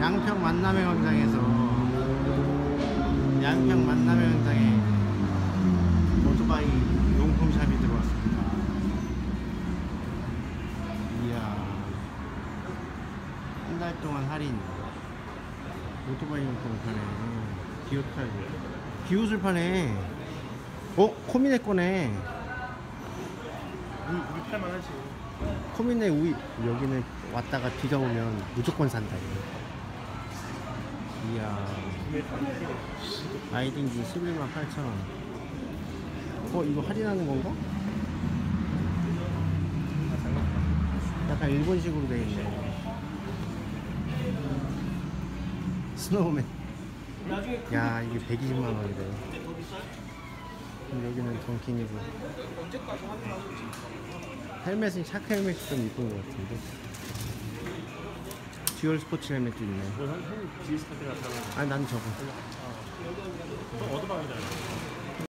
양평 만남의 광장에서. 양평 만남의 광장에 오토바이 용품샵이 들어왔습니다. 이야. 한 달 동안 할인. 오토바이 용품 파네. 비옷 팔고 비옷을 파네. 어? 코미네 거네. 우리, 우리 팔만하지. 코미네 우이 여기는 왔다가 비가 오면 무조건 산다 이거. 이야. 아이딩기 11만 8천원. 어 이거 할인하는 건가? 약간 일본식으로 돼 있네. 스노우맨. 야 이게 120만 원이래 여기는 던킨이고. 헬멧은 Shark 헬멧이 좀 이쁜 것 같은데 dual sports 헬멧도 있네 아니 난 저거 거. 어, 얻어봐야 돼.